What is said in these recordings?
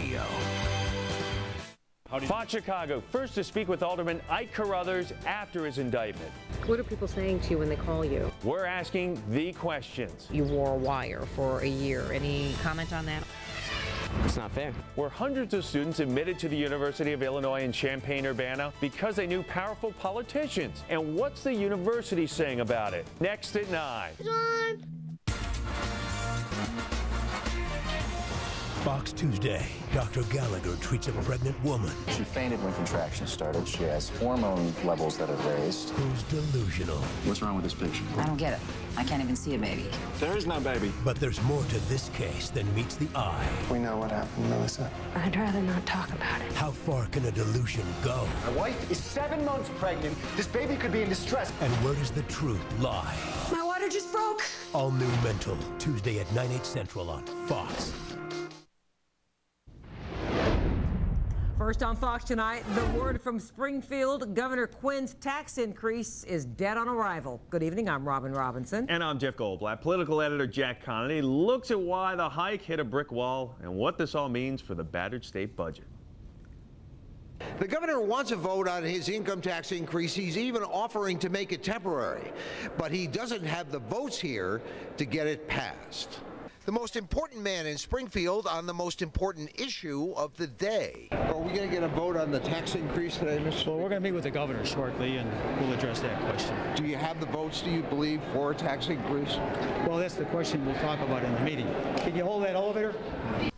DiMaggio. Fox Chicago, first to speak with Alderman Ike Carothers after his indictment. What are people saying to you when they call you? We're asking the questions. You wore a wire for a year. Any comment on that? It's not fair. Were hundreds of students admitted to the University of Illinois in Champaign-Urbana because they knew powerful politicians? And what's the university saying about it? Next at 9. Fox Tuesday. Dr. Gallagher treats a pregnant woman She fainted when contractions started. She has hormone levels that are raised. who's delusional. What's wrong with this picture? I don't get it. I can't even see a baby. There is no baby. But there's more to this case than meets the eye. We know what happened, Melissa. I'd rather not talk about it. How far can a delusion go? My wife is seven months pregnant. This baby could be in distress. And where does the truth lie? My water just broke. All new Mental, Tuesday at 9, 8 central on Fox. First on Fox tonight, the word from Springfield Governor Quinn's tax increase is dead on arrival. Good evening, I'm Robin Robinson. And I'm Jeff Goldblatt. Political editor Jack Conaty looks at why the hike hit a brick wall and what this all means for the battered state budget. The governor wants a vote on his income tax increase. He's even offering to make it temporary. But he doesn't have the votes here to get it passed. The most important man in Springfield on the most important issue of the day. Are we going to get a vote on the tax increase today, Mr. Well, we're going to meet with the governor shortly, and we'll address that question. Do you have the votes, do you believe, for a tax increase? Well, that's the question we'll talk about in the meeting. Can you hold that elevator?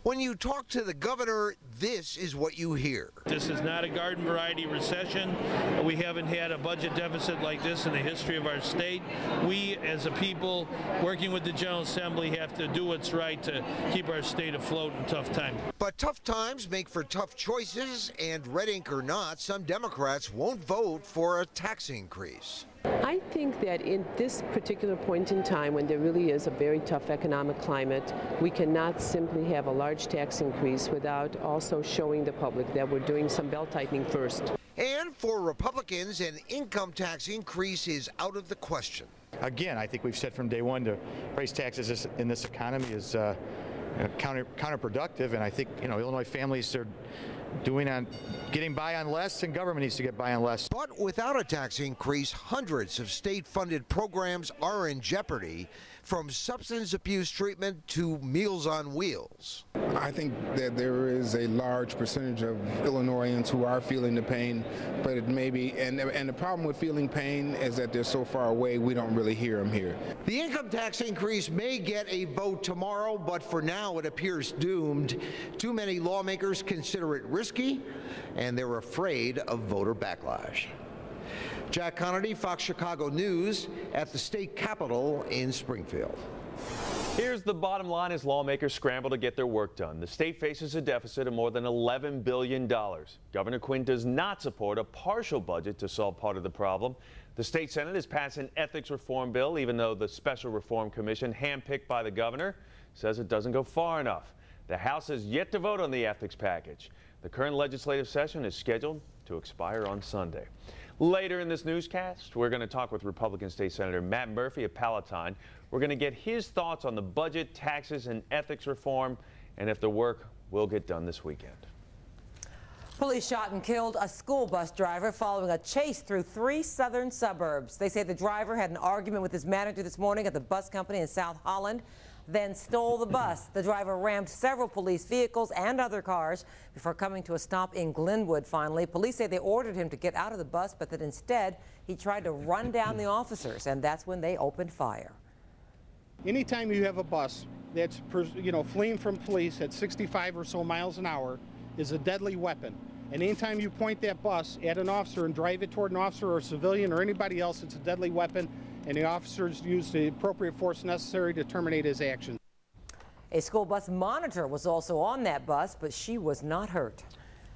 When you talk to the governor, this is what you hear. This is not a garden variety recession. We haven't had a budget deficit like this in the history of our state. We, as a people, working with the General Assembly, have to do what's right to keep our state afloat in tough times. But tough times make for tough choices, and red ink or not, some Democrats won't vote for a tax increase. I think that in this particular point in time, when there really is a very tough economic climate, we cannot simply have a large tax increase without also showing the public that we're doing some belt tightening first. And for Republicans, an income tax increase is out of the question. Again, I think we've said from day one to raise taxes in this economy is uh, counter, counterproductive, and I think you know Illinois families are doing on getting by on less, and government needs to get by on less. But without a tax increase, hundreds of state-funded programs are in jeopardy, from substance abuse treatment to Meals on Wheels. I think that there is a large percentage of Illinoisans who are feeling the pain, but it may be, and, and the problem with feeling pain is that they're so far away, we don't really hear them here. The income tax increase may get a vote tomorrow, but for now it appears doomed. Too many lawmakers consider it risky, and they're afraid of voter backlash. Jack Conaty, Fox Chicago News, at the state capitol in Springfield. Here's the bottom line as lawmakers scramble to get their work done. The state faces a deficit of more than $11 billion. Governor Quinn does not support a partial budget to solve part of the problem. The state Senate has passed an ethics reform bill, even though the Special Reform Commission, handpicked by the governor, says it doesn't go far enough. The House has yet to vote on the ethics package. The current legislative session is scheduled to expire on Sunday. Later in this newscast, we're going to talk with Republican State Senator Matt Murphy of Palatine. We're going to get his thoughts on the budget, taxes, and ethics reform, and if the work will get done this weekend. Police shot and killed a school bus driver following a chase through three southern suburbs. They say the driver had an argument with his manager this morning at the bus company in South Holland, then stole the bus. The driver rammed several police vehicles and other cars before coming to a stop in Glenwood finally. Police say they ordered him to get out of the bus, but that instead he tried to run down the officers, and that's when they opened fire. Anytime you have a bus that's you know fleeing from police at 65 or so miles an hour is a deadly weapon. And anytime you point that bus at an officer and drive it toward an officer or civilian or anybody else, it's a deadly weapon, and the officers used the appropriate force necessary to terminate his action. A school bus monitor was also on that bus, but she was not hurt.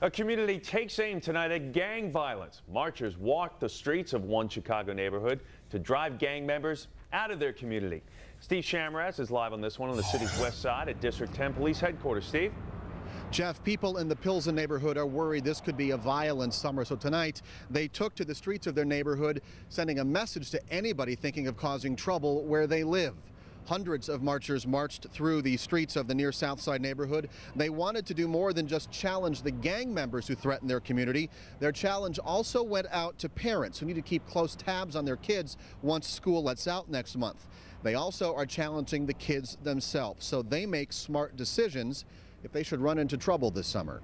A community takes aim tonight at gang violence. Marchers walked the streets of one Chicago neighborhood to drive gang members out of their community. Steve Shamraz is live on this one on the city's west side at District 10 Police Headquarters. Steve? Jeff, people in the Pilsen neighborhood are worried this could be a violent summer. So tonight, they took to the streets of their neighborhood, sending a message to anybody thinking of causing trouble where they live. Hundreds of marchers marched through the streets of the near South Side neighborhood. They wanted to do more than just challenge the gang members who threaten their community. Their challenge also went out to parents who need to keep close tabs on their kids once school lets out next month. They also are challenging the kids themselves so they make smart decisions if they should run into trouble this summer.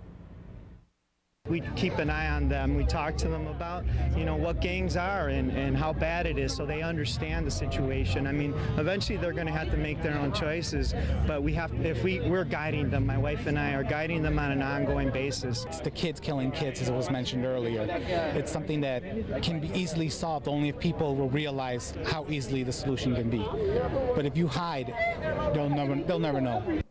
We keep an eye on them. We talk to them about, you know, what gangs are and, and how bad it is so they understand the situation. I mean, eventually they're going to have to make their own choices, but we have, if we, we're guiding them, my wife and I are guiding them on an ongoing basis. It's the kids killing kids, as it was mentioned earlier. It's something that can be easily solved only if people will realize how easily the solution can be. But if you hide, they'll never, they'll never know.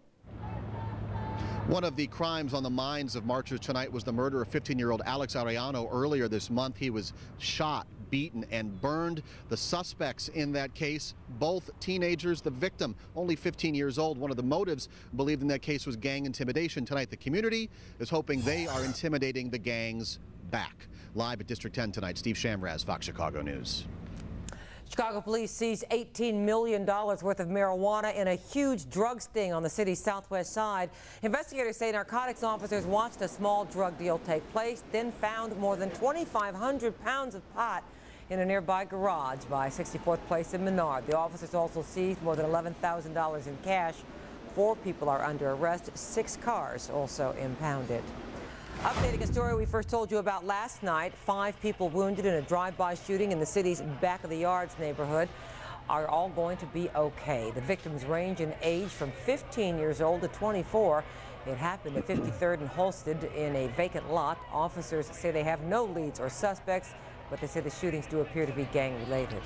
One of the crimes on the minds of marchers tonight was the murder of 15-year-old Alex Arellano. Earlier this month, he was shot, beaten, and burned. The suspects in that case, both teenagers, the victim, only 15 years old. One of the motives believed in that case was gang intimidation. Tonight, the community is hoping they are intimidating the gangs back. Live at District 10 tonight, Steve Shamraz, Fox Chicago News. Chicago police seized $18 million worth of marijuana in a huge drug sting on the city's southwest side. Investigators say narcotics officers watched a small drug deal take place, then found more than 2,500 pounds of pot in a nearby garage by 64th Place in Menard. The officers also seized more than $11,000 in cash. Four people are under arrest. Six cars also impounded. Updating a story we first told you about last night. Five people wounded in a drive-by shooting in the city's back of the yards neighborhood are all going to be okay. The victims range in age from 15 years old to 24. It happened at 53rd and Halsted in a vacant lot. Officers say they have no leads or suspects, but they say the shootings do appear to be gang related.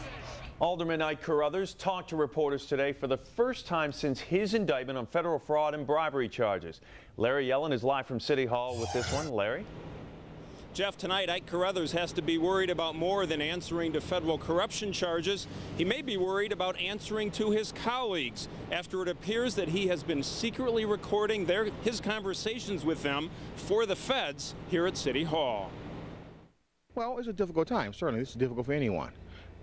Alderman Ike Carothers talked to reporters today for the first time since his indictment on federal fraud and bribery charges. Larry Yellen is live from City Hall with this one. Larry? Jeff, tonight Ike Carothers has to be worried about more than answering to federal corruption charges. He may be worried about answering to his colleagues after it appears that he has been secretly recording their, his conversations with them for the feds here at City Hall. Well, it's a difficult time. Certainly, this is difficult for anyone.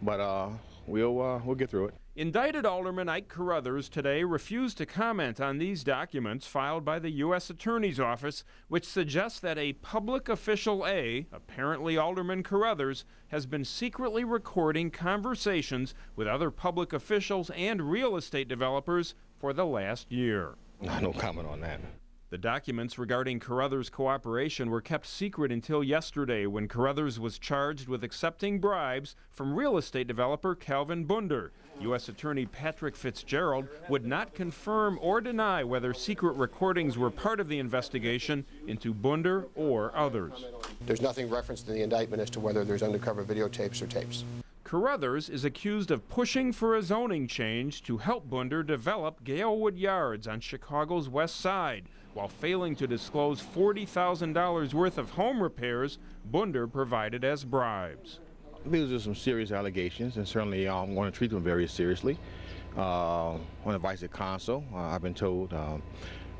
But uh, we'll uh, we'll get through it. Indicted Alderman Ike Carothers today refused to comment on these documents filed by the U.S. Attorney's Office, which suggests that a public official A, apparently Alderman Carothers, has been secretly recording conversations with other public officials and real estate developers for the last year. No comment on that. The documents regarding Carothers' cooperation were kept secret until yesterday when Carothers was charged with accepting bribes from real estate developer Calvin Boender. U.S. Attorney Patrick Fitzgerald would not confirm or deny whether secret recordings were part of the investigation into Boender or others. There's nothing referenced in the indictment as to whether there's undercover videotapes or tapes. Carothers is accused of pushing for a zoning change to help Boender develop Galewood Yards on Chicago's west side. While failing to disclose $40,000 worth of home repairs Boender provided as bribes. These are some serious allegations, and certainly I um, want to treat them very seriously. Uh, on the vice counsel, uh, I've been told uh,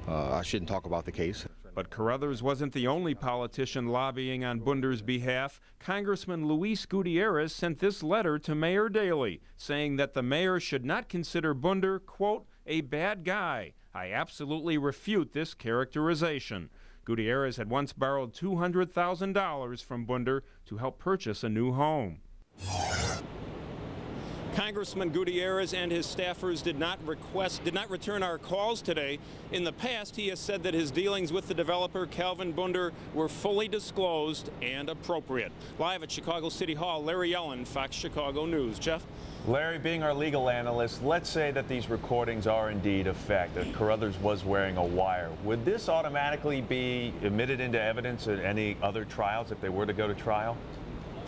uh, I shouldn't talk about the case. But Carothers wasn't the only politician lobbying on Boender's behalf. Congressman Luis Gutierrez sent this letter to Mayor Daley, saying that the mayor should not consider Boender, quote, a bad guy. I absolutely refute this characterization. Gutierrez had once borrowed $200,000 from Boender to help purchase a new home. Congressman Gutierrez and his staffers did not request, did not return our calls today. In the past, he has said that his dealings with the developer Calvin Boender were fully disclosed and appropriate. Live at Chicago City Hall, Larry Yellen, Fox Chicago News. Jeff? Larry, being our legal analyst, let's say that these recordings are indeed a fact, that Carothers was wearing a wire. Would this automatically be admitted into evidence at any other trials if they were to go to trial?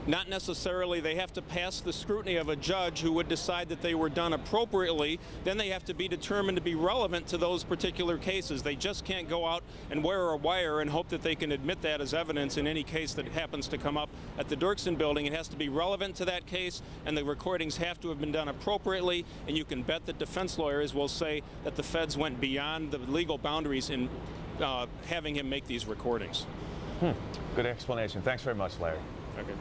Not necessarily. They have to pass the scrutiny of a judge who would decide that they were done appropriately. Then they have to be determined to be relevant to those particular cases. They just can't go out and wear a wire and hope that they can admit that as evidence in any case that happens to come up at the Dirksen building. It has to be relevant to that case, and the recordings have to have been done appropriately. And you can bet that defense lawyers will say that the feds went beyond the legal boundaries in uh, having him make these recordings. Hmm. Good explanation. Thanks very much, Larry. Okay.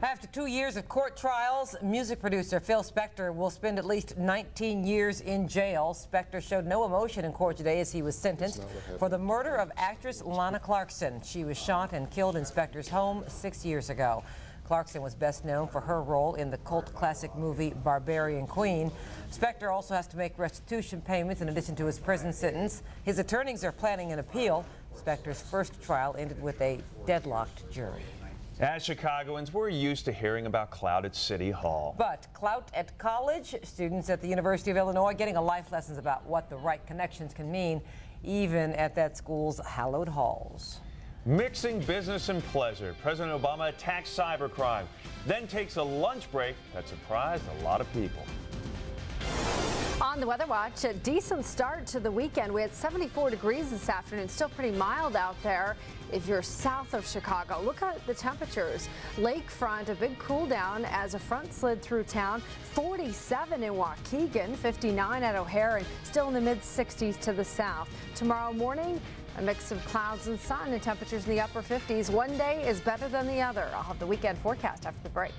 After two years of court trials, music producer Phil Spector will spend at least 19 years in jail. Spector showed no emotion in court today as he was sentenced for the murder of actress Lana Clarkson. She was shot and killed in Spector's home six years ago. Clarkson was best known for her role in the cult classic movie Barbarian Queen. Spector also has to make restitution payments in addition to his prison sentence. His attorneys are planning an appeal. Spector's first trial ended with a deadlocked jury. As Chicagoans, we're used to hearing about clout at City Hall. But clout at college, students at the University of Illinois getting a life lessons about what the right connections can mean, even at that school's hallowed halls. Mixing business and pleasure, President Obama attacks cybercrime, then takes a lunch break that surprised a lot of people. On the Weather Watch, a decent start to the weekend. We had 74 degrees this afternoon, still pretty mild out there if you're south of Chicago. Look at the temperatures. Lakefront, a big cool down as a front slid through town. 47 in Waukegan, 59 at O'Hare, and still in the mid 60s to the south. Tomorrow morning, a mix of clouds and sun and temperatures in the upper 50s. One day is better than the other. I'll have the weekend forecast after the break.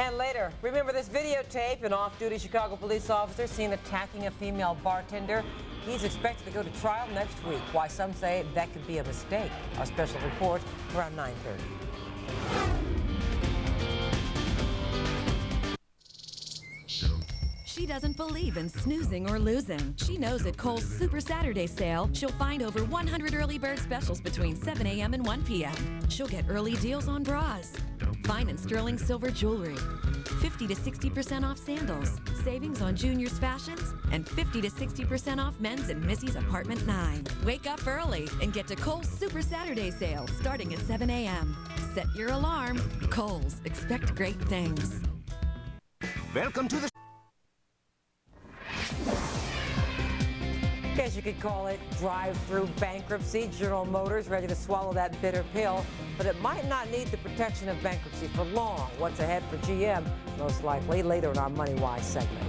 And later, remember this videotape? An off-duty Chicago police officer seen attacking a female bartender. He's expected to go to trial next week. Why some say that could be a mistake. Our special report around 9:30. She doesn't believe in snoozing or losing. She knows at Kohl's Super Saturday sale, she'll find over 100 early bird specials between 7 a.m. and 1 p.m. She'll get early deals on bras, fine and sterling silver jewelry, 50 to 60% off sandals, savings on juniors' fashions, and 50 to 60% off men's in Missy's Apartment 9. Wake up early and get to Kohl's Super Saturday sale starting at 7 a.m. Set your alarm. Kohl's. Expect great things. Welcome to the Guess you could call it drive-through bankruptcy. General Motors ready to swallow that bitter pill, but it might not need the protection of bankruptcy for long. What's ahead for GM? Most likely later in our Money Wise segment.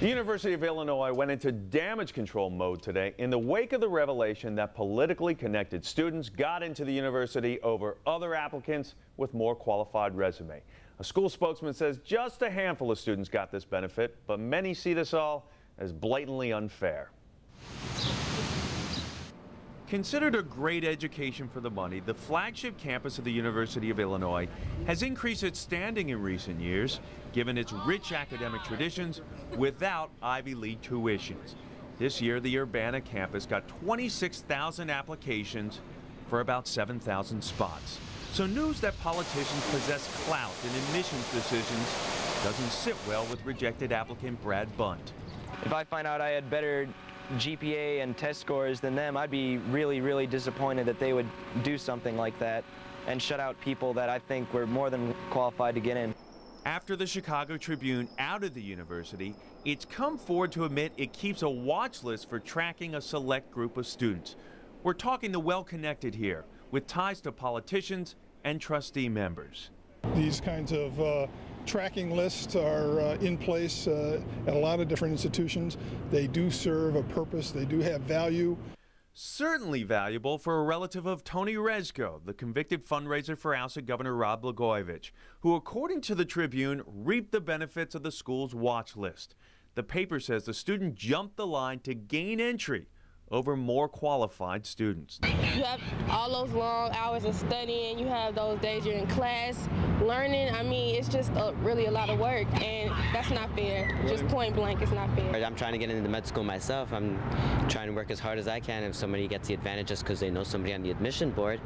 The University of Illinois went into damage control mode today in the wake of the revelation that politically connected students got into the university over other applicants with more qualified resume. A school spokesman says just a handful of students got this benefit, but many see this all as blatantly unfair. Considered a great education for the money, the flagship campus of the University of Illinois has increased its standing in recent years, given its rich academic traditions without Ivy League tuitions. This year, the Urbana campus got 26,000 applications for about 7,000 spots. So news that politicians possess clout in admissions decisions doesn't sit well with rejected applicant Brad Bunt. If I find out I had better GPA and test scores than them, I'd be really, really disappointed that they would do something like that and shut out people that I think were more than qualified to get in. After the Chicago Tribune outed the university, it's come forward to admit it keeps a watch list for tracking a select group of students. We're talking the well-connected here, with ties to politicians and trustee members. These kinds of uh, tracking lists are uh, in place uh, at a lot of different institutions. They do serve a purpose, they do have value. Certainly valuable for a relative of Tony Rezko, the convicted fundraiser for ousted Governor Rod Blagojevich, who, according to the Tribune, reaped the benefits of the school's watch list. The paper says the student jumped the line to gain entry over more qualified students. You have all those long hours of studying, you have those days you're in class learning. I mean, it's just a, really a lot of work, and that's not fair. Just point blank, it's not fair. I'm trying to get into med school myself. I'm trying to work as hard as I can. If somebody gets the advantage just because they know somebody on the admission board,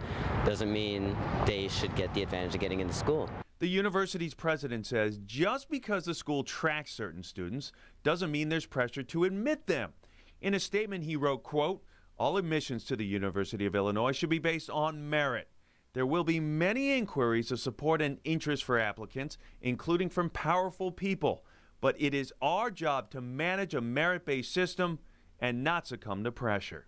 doesn't mean they should get the advantage of getting into school. The university's president says just because the school tracks certain students doesn't mean there's pressure to admit them. In a statement, he wrote, quote, all admissions to the University of Illinois should be based on merit. There will be many inquiries of support and interest for applicants, including from powerful people, but it is our job to manage a merit-based system and not succumb to pressure.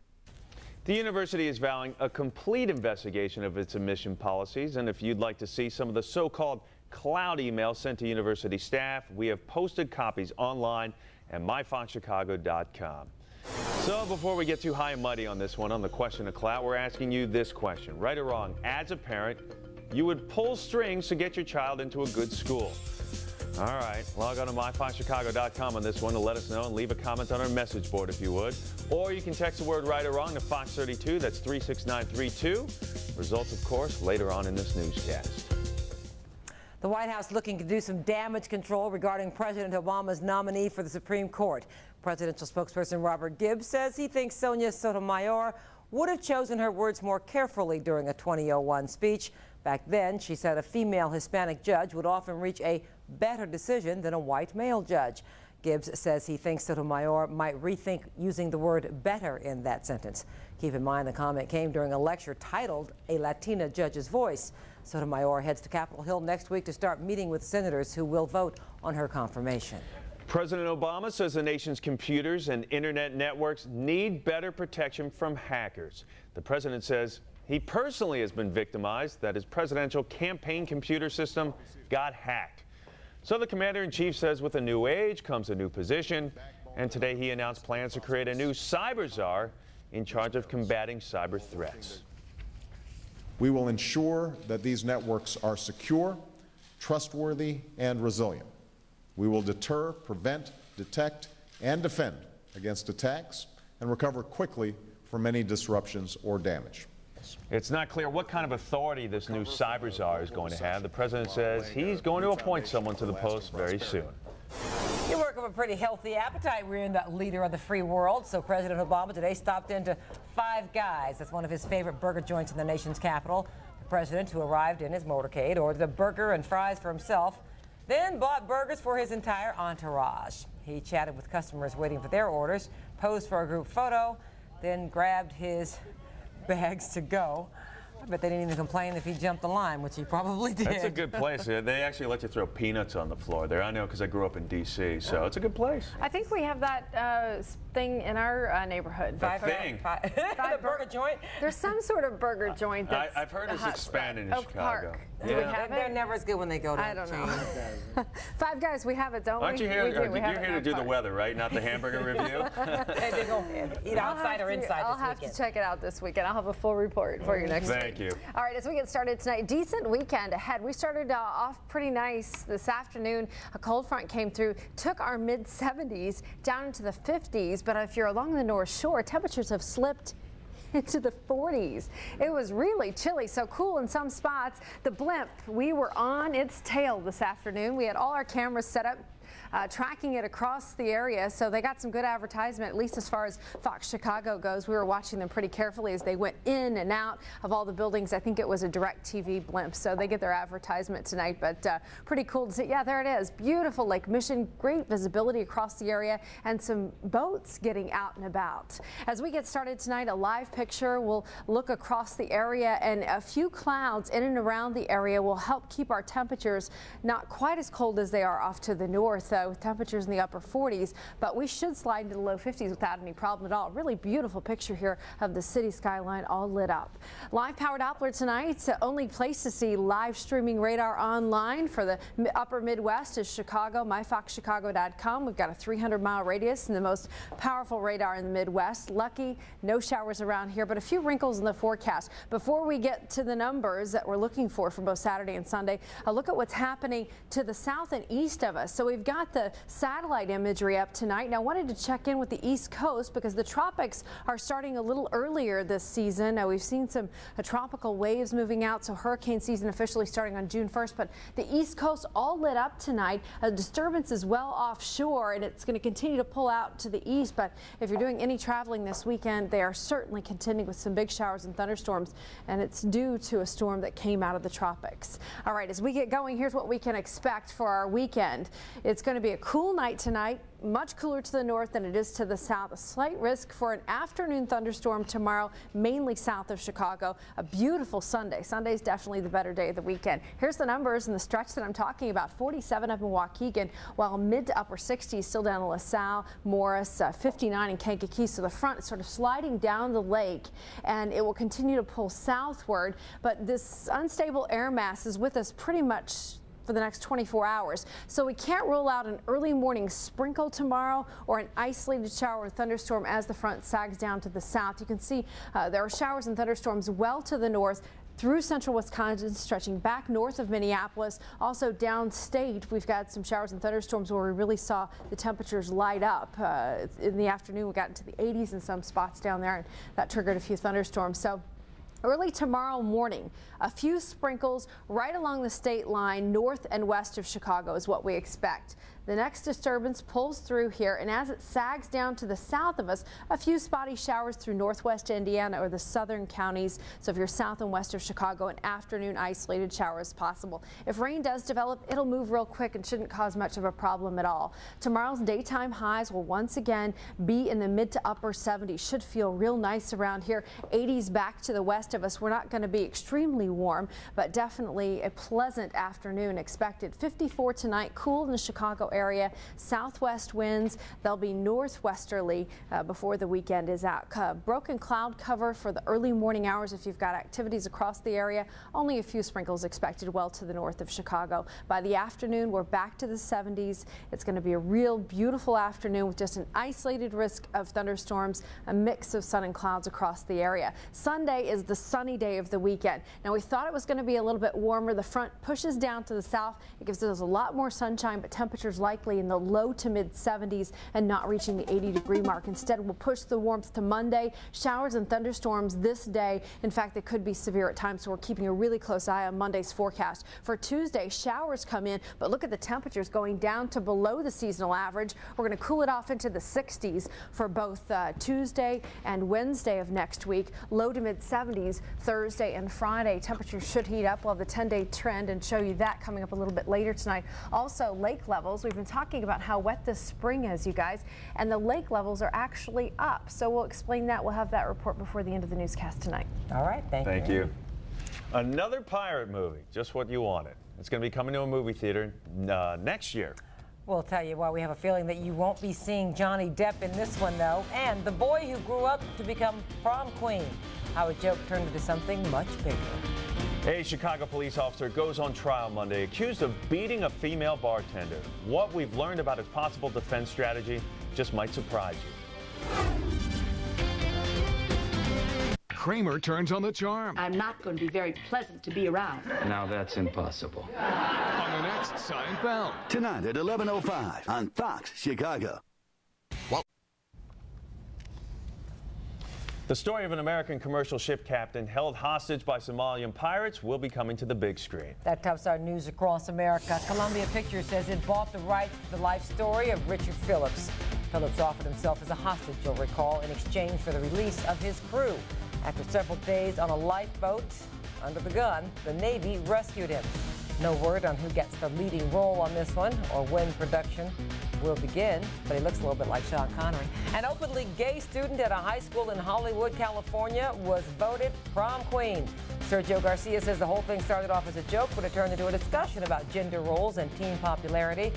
The university is vowing a complete investigation of its admission policies, and if you'd like to see some of the so-called clout emails sent to university staff, we have posted copies online at myfoxchicago.com. So before we get too high and muddy on this one, on the question of clout, we're asking you this question. Right or wrong, as a parent, you would pull strings to get your child into a good school. All right, log on to myfoxchicago.com on this one to let us know and leave a comment on our message board if you would. Or you can text the word right or wrong to Fox 32. That's 36932. Results, of course, later on in this newscast. The White House looking to do some damage control regarding President Obama's nominee for the Supreme Court. Presidential spokesperson Robert Gibbs says he thinks Sonia Sotomayor would have chosen her words more carefully during a 2001 speech. Back then, she said a female Hispanic judge would often reach a better decision than a white male judge. Gibbs says he thinks Sotomayor might rethink using the word better in that sentence. Keep in mind the comment came during a lecture titled A Latina Judge's Voice. Sotomayor heads to Capitol Hill next week to start meeting with senators who will vote on her confirmation. President Obama says the nation's computers and internet networks need better protection from hackers. The president says he personally has been victimized, that his presidential campaign computer system got hacked. So the commander in chief says with a new age comes a new position, and today he announced plans to create a new cyber czar in charge of combating cyber threats. We will ensure that these networks are secure, trustworthy, and resilient. We will deter, prevent, detect, and defend against attacks and recover quickly from any disruptions or damage. It's not clear what kind of authority this new cyber czar is going to have. The president says he's going to appoint someone to the post very soon. You work of a pretty healthy appetite. We're in the leader of the free world. So President Obama today stopped into Five Guys. That's one of his favorite burger joints in the nation's capital. The president, who arrived in his motorcade, ordered a burger and fries for himself, then bought burgers for his entire entourage. He chatted with customers waiting for their orders, posed for a group photo, then grabbed his bags to go. I bet they didn't even complain if he jumped the line, which he probably did. That's a good place. they actually let you throw peanuts on the floor there. I know because I grew up in D.C., so it's a good place. I think we have that uh, thing in our uh, neighborhood. Five, thing. Five, five burger joint. There's some sort of burger joint. That's I, have heard it's expanding in Oak Chicago. Park. Do we have They're never as good when they go to I don't know. Five guys, we have it, don't Aren't we? you here? we do. You're here to do the weather, right? Not the hamburger review. hey, they go eat outside or to, inside I'll have weekend. to check it out this weekend. I'll have a full report for you next week. Thank week. you. All right, as we get started tonight, decent weekend ahead. We started uh, off pretty nice this afternoon. A cold front came through, took our mid 70s down into the 50s. But if you're along the North Shore, temperatures have slipped into the 40s. It was really chilly, so cool in some spots. The blimp, we were on its tail this afternoon. We had all our cameras set up uh, tracking it across the area. So they got some good advertisement, at least as far as Fox Chicago goes. We were watching them pretty carefully as they went in and out of all the buildings. I think it was a DirecTV blimp. So they get their advertisement tonight, but uh, pretty cool to see. Yeah, there it is. Beautiful Lake Michigan, great visibility across the area and some boats getting out and about. As we get started tonight, a live picture will look across the area and a few clouds in and around the area will help keep our temperatures not quite as cold as they are off to the north uh, with temperatures in the upper 40s, but we should slide into the low 50s without any problem at all. Really beautiful picture here of the city skyline all lit up. Live power Doppler tonight. It's the only place to see live streaming radar online for the upper Midwest is Chicago, myfoxchicago.com. We've got a 300 mile radius and the most powerful radar in the Midwest. Lucky, no showers around here, but a few wrinkles in the forecast. Before we get to the numbers that we're looking for for both Saturday and Sunday, a look at what's happening to the south and east of us. So we've got the satellite imagery up tonight. Now, I wanted to check in with the East Coast because the tropics are starting a little earlier this season. Now, we've seen some uh, tropical waves moving out, so hurricane season officially starting on June 1st. But the East Coast all lit up tonight. A disturbance is well offshore, and it's going to continue to pull out to the east. But if you're doing any traveling this weekend, they are certainly contending with some big showers and thunderstorms, and it's due to a storm that came out of the tropics. All right, as we get going, here's what we can expect for our weekend. It's going to be a cool night tonight much cooler to the north than it is to the south. A slight risk for an afternoon thunderstorm tomorrow, mainly south of Chicago. A beautiful Sunday. Sunday is definitely the better day of the weekend. Here's the numbers and the stretch that I'm talking about. 47 up in Waukegan, while mid to upper 60s still down in LaSalle, Morris, uh, 59 in Kankakee. So the front is sort of sliding down the lake and it will continue to pull southward. But this unstable air mass is with us pretty much for the next 24 hours. So we can't rule out an early morning sprinkle tomorrow or an isolated shower or thunderstorm as the front sags down to the south. You can see uh, there are showers and thunderstorms well to the north through central Wisconsin, stretching back north of Minneapolis. Also downstate, we've got some showers and thunderstorms where we really saw the temperatures light up. Uh, in the afternoon, we got into the 80s in some spots down there, and that triggered a few thunderstorms. So Early tomorrow morning, a few sprinkles right along the state line north and west of Chicago is what we expect. The next disturbance pulls through here, and as it sags down to the south of us, a few spotty showers through northwest Indiana or the southern counties. So if you're south and west of Chicago, an afternoon isolated shower is possible. If rain does develop, it'll move real quick and shouldn't cause much of a problem at all. Tomorrow's daytime highs will once again be in the mid to upper 70s. Should feel real nice around here. 80s back to the west of us. We're not going to be extremely warm, but definitely a pleasant afternoon expected. 54 tonight, cool in the Chicago area. Southwest winds, they'll be northwesterly uh, before the weekend is out. Uh, broken cloud cover for the early morning hours if you've got activities across the area. Only a few sprinkles expected well to the north of Chicago. By the afternoon, we're back to the 70s. It's going to be a real beautiful afternoon with just an isolated risk of thunderstorms, a mix of sun and clouds across the area. Sunday is the sunny day of the weekend. Now, we thought it was going to be a little bit warmer. The front pushes down to the south. It gives us a lot more sunshine, but temperatures likely in the low to mid 70s and not reaching the 80 degree mark. Instead, we'll push the warmth to Monday. Showers and thunderstorms this day. In fact, they could be severe at times, so we're keeping a really close eye on Monday's forecast. For Tuesday, showers come in, but look at the temperatures going down to below the seasonal average. We're going to cool it off into the 60s for both uh, Tuesday and Wednesday of next week. Low to mid 70s Thursday and Friday. Temperatures should heat up. Have the 10 day trend and show you that coming up a little bit later tonight. Also, lake levels. We've been talking about how wet this spring is, you guys, and the lake levels are actually up. So we'll explain that. We'll have that report before the end of the newscast tonight. All right. Thank, Thank you. you. Another pirate movie, just what you wanted. It's going to be coming to a movie theater uh, next year. We'll tell you why we have a feeling that you won't be seeing Johnny Depp in this one, though. And the boy who grew up to become prom queen. How a joke turned into something much bigger. A Chicago police officer goes on trial Monday accused of beating a female bartender. What we've learned about his possible defense strategy just might surprise you. Kramer turns on the charm. I'm not going to be very pleasant to be around. Now that's impossible. On the next Seinfeld. Tonight at 11.05 on Fox Chicago. The story of an American commercial ship captain held hostage by Somalian pirates will be coming to the big screen. That tops our news across America. Columbia Pictures says it bought the rights to the life story of Richard Phillips. Phillips offered himself as a hostage, you'll recall, in exchange for the release of his crew. After several days on a lifeboat under the gun, the Navy rescued him. No word on who gets the leading role on this one or when production will begin, but he looks a little bit like Sean Connery. An openly gay student at a high school in Hollywood, California was voted prom queen. Sergio Garcia says the whole thing started off as a joke, but it turned into a discussion about gender roles and teen popularity.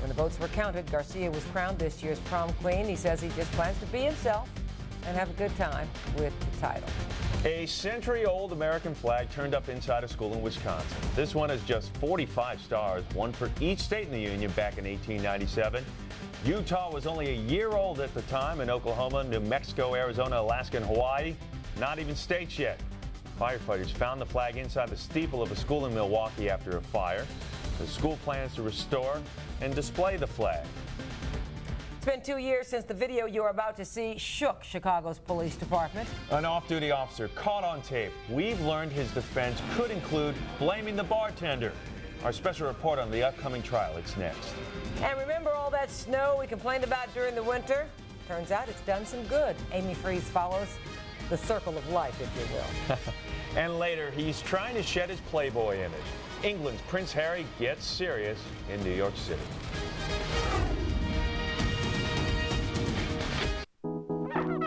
When the votes were counted, Garcia was crowned this year's prom queen. He says he just plans to be himself and have a good time with the title. A century-old American flag turned up inside a school in Wisconsin. This one has just 45 stars, one for each state in the Union back in 1897. Utah was only a year old at the time, and Oklahoma, New Mexico, Arizona, Alaska, and Hawaii, not even states yet. Firefighters found the flag inside the steeple of a school in Milwaukee after a fire. The school plans to restore and display the flag. It's been two years since the video you're about to see shook Chicago's police department. An off-duty officer caught on tape. We've learned his defense could include blaming the bartender. Our special report on the upcoming trial, it's next. And remember all that snow we complained about during the winter? Turns out it's done some good. Amy Freeze follows the circle of life, if you will. and later, he's trying to shed his Playboy image. England's Prince Harry gets serious in New York City.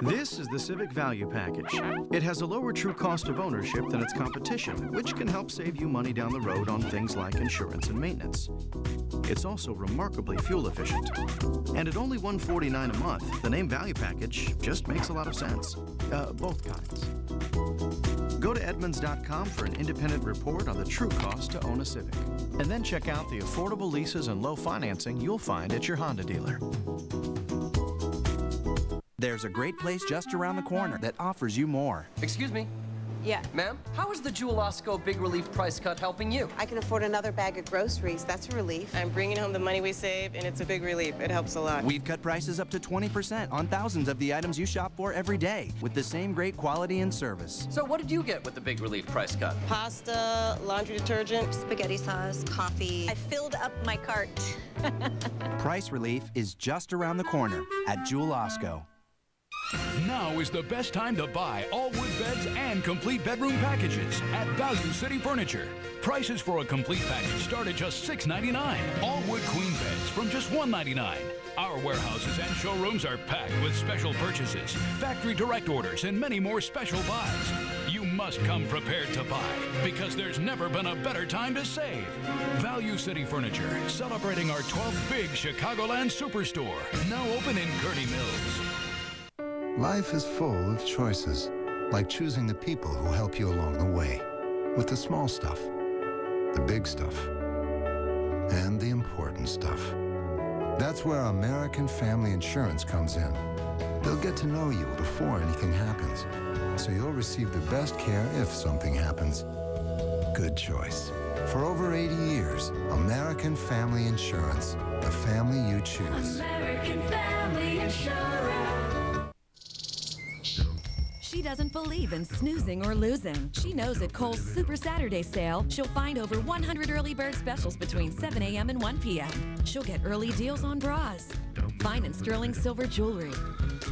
This is the Civic Value Package. It has a lower true cost of ownership than its competition, which can help save you money down the road on things like insurance and maintenance. It's also remarkably fuel efficient. And at only 149 a month, the name Value Package just makes a lot of sense. Uh, both kinds. Go to Edmunds.com for an independent report on the true cost to own a Civic. And then check out the affordable leases and low financing you'll find at your Honda dealer. There's a great place just around the corner that offers you more. Excuse me. Yeah. Ma'am, how is the Jewel Osco Big Relief price cut helping you? I can afford another bag of groceries. That's a relief. I'm bringing home the money we saved, and it's a big relief. It helps a lot. We've cut prices up to 20% on thousands of the items you shop for every day with the same great quality and service. So what did you get with the Big Relief price cut? Pasta, laundry detergent, spaghetti sauce, coffee. I filled up my cart. Price relief is just around the corner at Jewel Osco. Now is the best time to buy all wood beds and complete bedroom packages at Value City Furniture. Prices for a complete package start at just $6.99. All wood queen beds from just $1.99. Our warehouses and showrooms are packed with special purchases, factory direct orders, and many more special buys. You must come prepared to buy because there's never been a better time to save. Value City Furniture, celebrating our 12th big Chicagoland superstore, now open in Gurnee Mills. Life is full of choices, like choosing the people who help you along the way, with the small stuff, the big stuff, and the important stuff. That's where American Family Insurance comes in. They'll get to know you before anything happens, so you'll receive the best care if something happens. Good choice. For over 80 years, American Family Insurance, the family you choose. American Family Insurance. Believe in snoozing or losing. She knows at Kohl's Super Saturday sale, she'll find over 100 early bird specials between 7 a.m. and 1 p.m. She'll get early deals on bras, fine and sterling silver jewelry,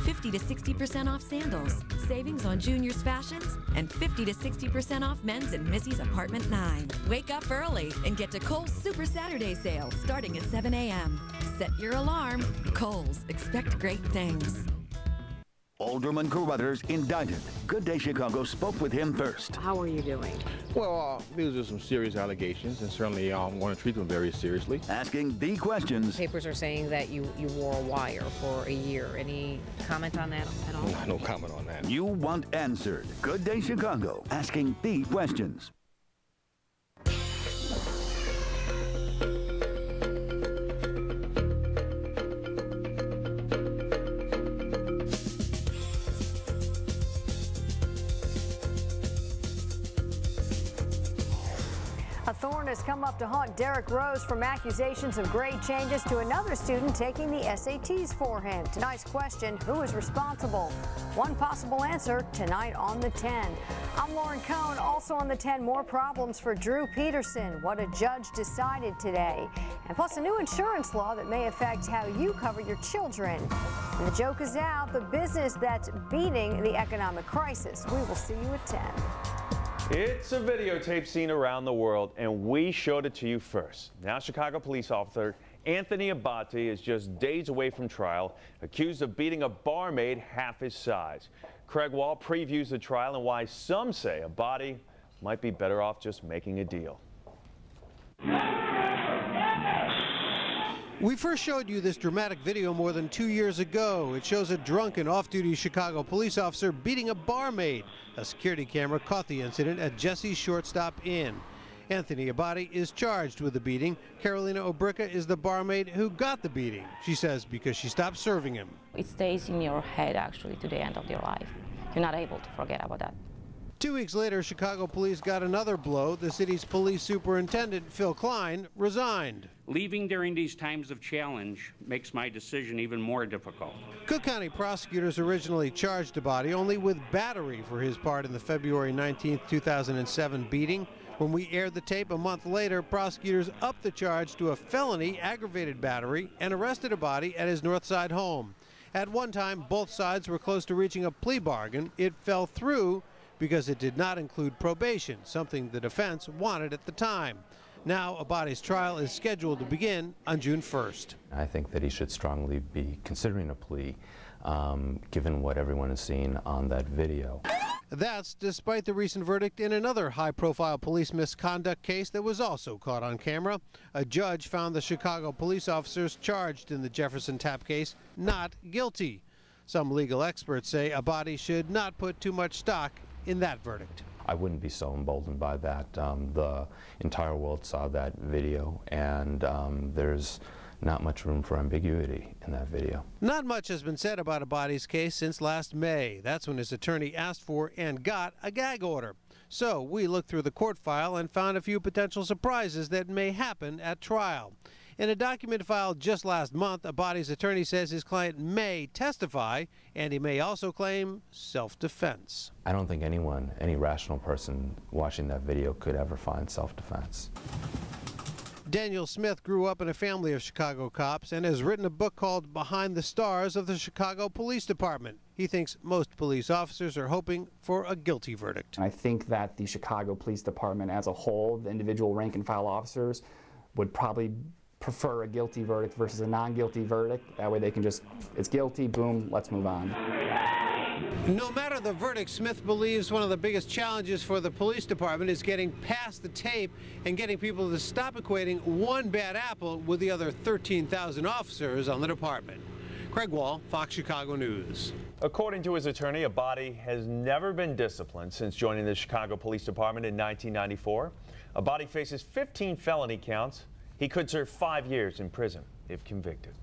50 to 60% off sandals, savings on juniors' fashions, and 50 to 60% off men's in Missy's Apartment 9. Wake up early and get to Kohl's Super Saturday sale starting at 7 a.m. Set your alarm. Kohl's. Expect great things. Alderman Carothers indicted. Good Day Chicago spoke with him first. How are you doing? Well, uh, these are some serious allegations, and certainly I um, want to treat them very seriously. Asking the questions. Papers are saying that you, you wore a wire for a year. Any comment on that at all? No, no comment on that. You want answered. Good Day Chicago, asking the questions. Has come up to haunt Derrick Rose from accusations of grade changes to another student taking the SATs for him. Tonight's question, who is responsible? One possible answer tonight on the 10. I'm Lauren Cohn, also on the 10, more problems for Drew Peterson, what a judge decided today. And plus a new insurance law that may affect how you cover your children. And the joke is out, the business that's beating the economic crisis. We will see you at 10. It's a videotape seen around the world, and we showed it to you first. Now, Chicago police officer Anthony Abbate is just days away from trial, accused of beating a barmaid half his size. Craig Wall previews the trial and why some say Abbate might be better off just making a deal. We first showed you this dramatic video more than two years ago. It shows a drunken off-duty Chicago police officer beating a barmaid. A security camera caught the incident at Jesse's Shortstop Inn. Anthony Abbate is charged with the beating. Karolina Obrycka is the barmaid who got the beating. She says because she stopped serving him. It stays in your head actually to the end of your life. You're not able to forget about that. Two weeks later, Chicago police got another blow. The city's police superintendent, Phil Cline, resigned. Leaving during these times of challenge makes my decision even more difficult. Cook County prosecutors originally charged Abbate only with battery for his part in the February 19, 2007 beating. When we aired the tape a month later, prosecutors upped the charge to a felony aggravated battery and arrested Abbate at his Northside home. At one time, both sides were close to reaching a plea bargain. It fell through because it did not include probation, something the defense wanted at the time. Now, Abbate's trial is scheduled to begin on June 1st. I think that he should strongly be considering a plea, um, given what everyone has seen on that video. That's despite the recent verdict in another high profile police misconduct case that was also caught on camera. A judge found the Chicago police officers charged in the Jefferson Tap case not guilty. Some legal experts say Abbate should not put too much stock in that verdict. I wouldn't be so emboldened by that. Um, the entire world saw that video, and um, there's not much room for ambiguity in that video. Not much has been said about Abbate's case since last May. That's when his attorney asked for and got a gag order. So we looked through the court file and found a few potential surprises that may happen at trial. In a document filed just last month, Abbate's attorney says his client may testify, and he may also claim self-defense. I don't think anyone, any rational person watching that video could ever find self-defense. Daniel Smith grew up in a family of Chicago cops and has written a book called Behind the Stars of the Chicago Police Department. He thinks most police officers are hoping for a guilty verdict. I think that the Chicago Police Department as a whole, the individual rank and file officers, would probably prefer a guilty verdict versus a non-guilty verdict. That way they can just, it's guilty, boom, let's move on. No matter the verdict, Smith believes one of the biggest challenges for the police department is getting past the tape and getting people to stop equating one bad apple with the other 13,000 officers on the department. Craig Wall, Fox Chicago News. According to his attorney, Abbate has never been disciplined since joining the Chicago Police Department in 1994. Abbate faces 15 felony counts. He could serve five years in prison if convicted.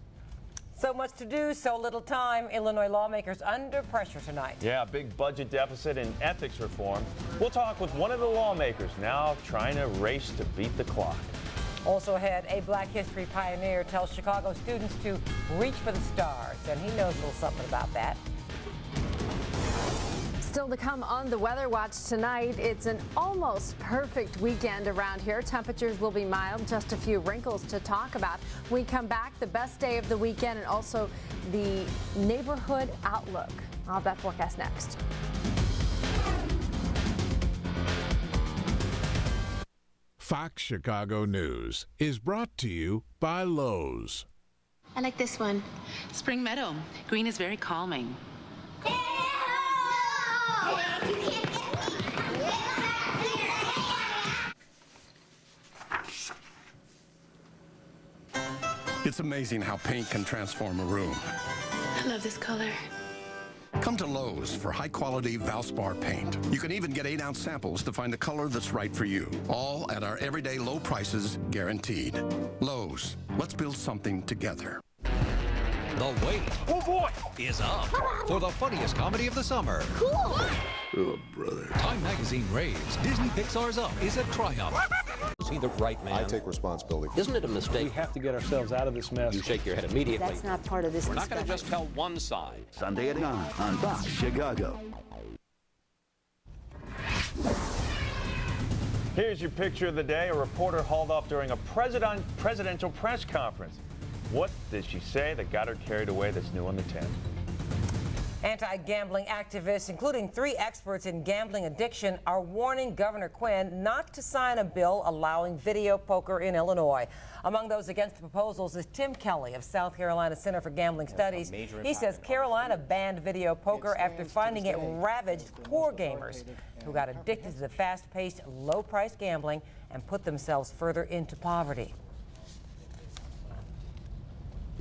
So much to do, so little time. Illinois lawmakers under pressure tonight. Yeah, big budget deficit and ethics reform. We'll talk with one of the lawmakers now trying to race to beat the clock. Also ahead, a black history pioneer tells Chicago students to reach for the stars, and he knows a little something about that. Still to come on the Weather Watch tonight. It's an almost perfect weekend around here. Temperatures will be mild, just a few wrinkles to talk about. When we come back, the best day of the weekend and also the neighborhood outlook. I'll have that forecast next. Fox Chicago News is brought to you by Lowe's. I like this one. Spring Meadow. Green is very calming. It's amazing how paint can transform a room. I love this color. Come to Lowe's for high quality Valspar paint. You can even get 8 ounce samples to find the color that's right for you. All at our everyday low prices guaranteed. Lowe's, let's build something together. The wait oh boy, is up for the funniest comedy of the summer. Cool. Oh, brother. Time magazine raves Disney Pixar's Up is a triumph. Is he the right man? I take responsibility. Isn't it a mistake? We have to get ourselves out of this mess. You shake your head immediately. That's not part of this We're not going to just tell one side. Sunday at 9 on Fox Chicago. Here's your picture of the day. A reporter hauled off during a president, presidential press conference. What did she say that got her carried away that's new on the 10? Anti-gambling activists, including three experts in gambling addiction, are warning Governor Quinn not to sign a bill allowing video poker in Illinois. Among those against the proposals is Tim Kelly of South Carolina Center for Gambling Studies. He says Carolina banned video poker after finding it ravaged poor gamers who got addicted to the fast-paced, low-priced gambling and put themselves further into poverty.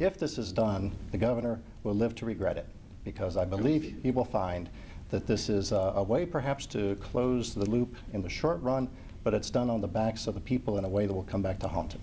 If this is done, the governor will live to regret it because I believe he will find that this is a, a, way perhaps to close the loop in the short run, but it's done on the backs of the people in a way that will come back to haunt him.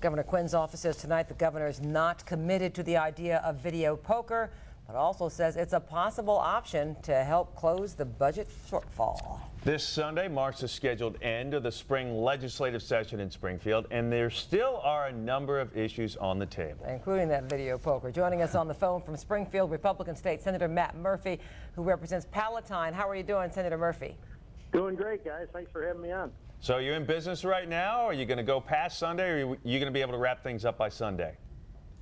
Governor Quinn's office says tonight the governor is not committed to the idea of video poker, but also says it's a possible option to help close the budget shortfall. This Sunday marks the scheduled end of the spring legislative session in Springfield, and there still are a number of issues on the table. Including that video poker. Joining us on the phone from Springfield, Republican State Senator Matt Murphy, who represents Palatine. How are you doing, Senator Murphy? Doing great, guys. Thanks for having me on. So you're in business right now? Or are you going to go past Sunday, or are you going to be able to wrap things up by Sunday?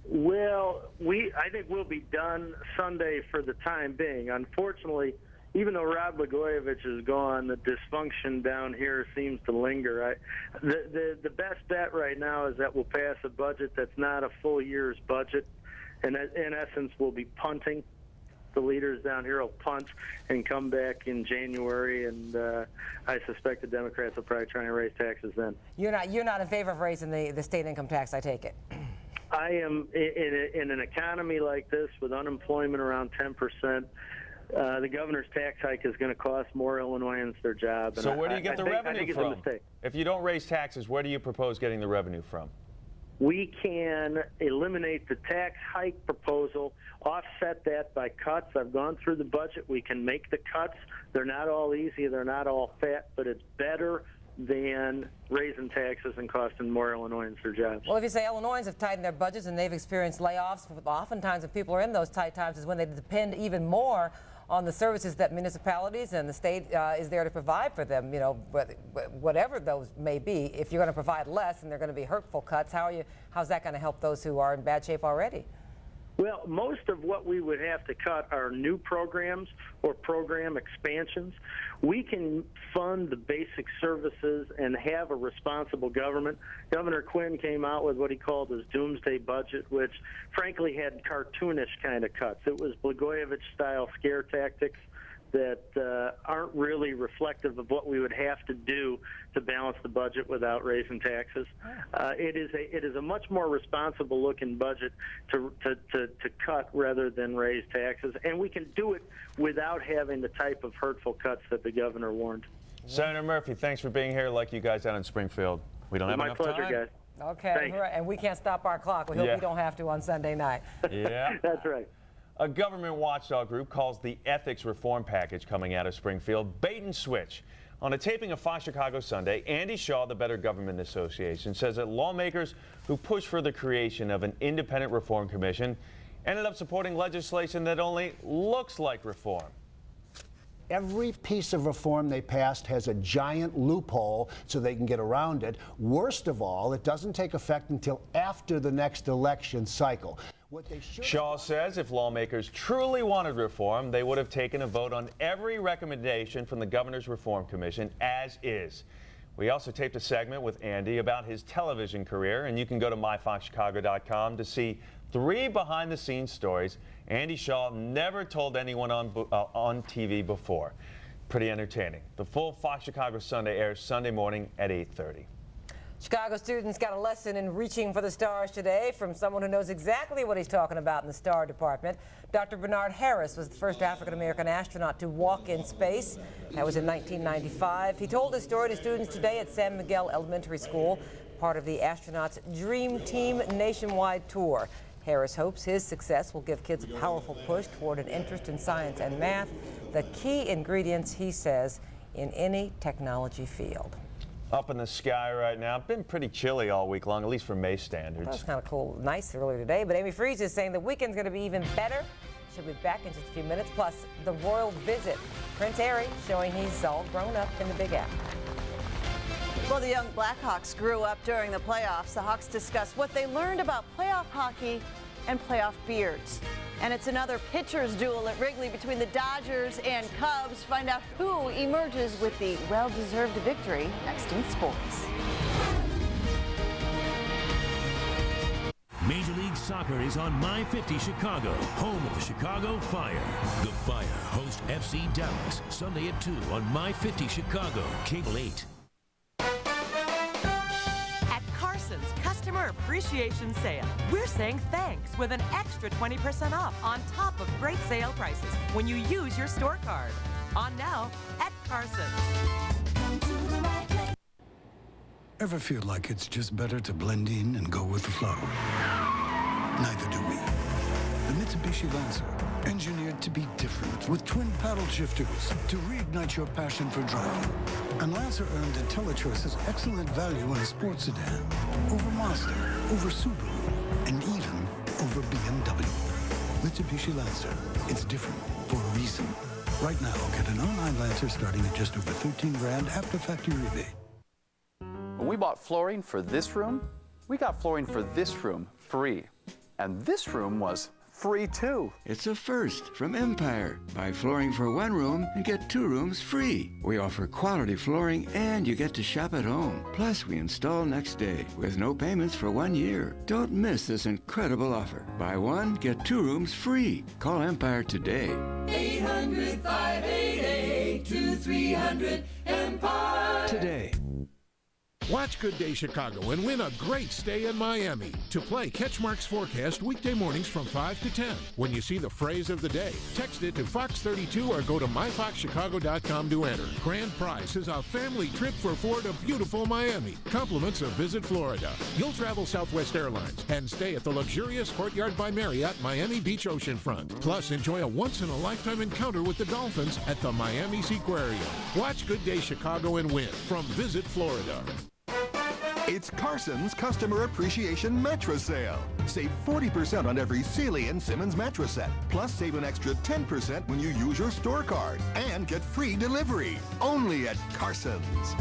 Well, we I think we'll be done Sunday for the time being. Unfortunately, even though Rod Blagojevich is gone, the dysfunction down here seems to linger. I, the, the the best bet right now is that we'll pass a budget that's not a full year's budget, and in essence, we'll be punting. The leaders down here will punt and come back in January, and uh, I suspect the Democrats will probably try and raise taxes then. You're not you're not in favor of raising the, the state income tax, I take it. I am in, in, in an economy like this with unemployment around 10 percent. Uh, the governor's tax hike is going to cost more Illinoisans their job. So where do you get I, the I revenue think from? If you don't raise taxes, where do you propose getting the revenue from? we can eliminate the tax hike proposal, offset that by cuts. I've gone through the budget. We can make the cuts. They're not all easy, they're not all fat, but it's better than raising taxes and costing more Illinoisans their jobs. Well, if you say Illinoisans have tightened their budgets and they've experienced layoffs, oftentimes when people are in those tight times is when they depend even more on the services that municipalities and the state uh, is there to provide for them, you know, whatever those may be. If you're going to provide less and they're going to be hurtful cuts, how are you, how's that going to help those who are in bad shape already? Well, most of what we would have to cut are new programs or program expansions. We can fund the basic services and have a responsible government. Governor Quinn came out with what he called his doomsday budget, which frankly had cartoonish kind of cuts. It was Blagojevich style scare tactics that uh, aren't really reflective of what we would have to do to balance the budget without raising taxes. Uh, it is a it is a much more responsible looking budget to, to, to, to cut rather than raise taxes, and we can do it without having the type of hurtful cuts that the governor warned. Senator Murphy, thanks for being here. Like you guys down in Springfield. We don't have My enough pleasure, time. guys. Okay, Thanks. and we can't stop our clock. We hope Yeah. we don't have to on Sunday night. Yeah. That's right. A government watchdog group calls the ethics reform package coming out of Springfield bait and switch. On a taping of Fox Chicago Sunday, Andy Shaw, the Better Government Association, says that lawmakers who push for the creation of an independent reform commission ended up supporting legislation that only looks like reform. Every piece of reform they passed has a giant loophole so they can get around it. Worst of all, it doesn't take effect until after the next election cycle. Shaw says if lawmakers truly wanted reform, they would have taken a vote on every recommendation from the Governor's Reform Commission as is. We also taped a segment with Andy about his television career, and you can go to myfoxchicago.com to see three behind the scenes stories Andy Shaw never told anyone on, uh, on TV before. Pretty entertaining. The full Fox Chicago Sunday airs Sunday morning at 8:30. Chicago students got a lesson in reaching for the stars today from someone who knows exactly what he's talking about in the star department. Dr. Bernard Harris was the first African American astronaut to walk in space. That was in 1995. He told his story to students today at San Miguel Elementary School, part of the astronauts' Dream Team nationwide tour. Harris hopes his success will give kids a powerful push toward an interest in science and math, the key ingredients, he says, in any technology field. Up in the sky right now. Been pretty chilly all week long, at least for May standards. That was kind of cool, nice earlier today. But Amy Freeze is saying the weekend's going to be even better. She'll be back in just a few minutes. Plus, the royal visit. Prince Harry showing he's all grown up in the Big Apple. Well, the young Blackhawks grew up during the playoffs. The Hawks discuss what they learned about playoff hockey and playoff beards. And it's another pitcher's duel at Wrigley between the Dodgers and Cubs. Find out who emerges with the well-deserved victory next in sports. Major League Soccer is on My 50 Chicago, home of the Chicago Fire. The Fire host FC Dallas Sunday at 2 on My 50 Chicago, Cable 8. Customer Appreciation Sale, we're saying thanks with an extra 20% off on top of great sale prices when you use your store card. On now at Carson's. Ever feel like it's just better to blend in and go with the flow? Neither do we. The Mitsubishi Lancer, engineered to be different with twin paddle shifters to reignite your passion for driving. And Lancer earned IntelliChoice's excellent value in a sports sedan over Mazda, over Subaru, and even over BMW. Mitsubishi Lancer, it's different for a reason. Right now, get an online Lancer starting at just over 13 grand after factory rebate. When we bought flooring for this room, we got flooring for this room free. And this room was free too. It's a first from Empire. Buy flooring for one room and get two rooms free. We offer quality flooring and you get to shop at home. Plus, we install next day with no payments for one year. Don't miss this incredible offer. Buy one, get two rooms free. Call Empire today. 800 588 2300 Empire. Today. Watch Good Day Chicago and win a great stay in Miami. To play, catch Mark's forecast weekday mornings from 5 to 10. When you see the phrase of the day, text it to Fox 32 or go to myfoxchicago.com to enter. Grand prize is a family trip for four to beautiful Miami. Compliments of Visit Florida. You'll travel Southwest Airlines and stay at the luxurious Courtyard by Marriott Miami Beach Oceanfront. Plus, enjoy a once in a lifetime encounter with the Dolphins at the Miami Seaquarium. Watch Good Day Chicago and win from Visit Florida. It's Carson's Customer Appreciation Mattress Sale. Save 40% on every Sealy and Simmons mattress set. Plus save an extra 10% when you use your store card. And get free delivery. Only at Carson's.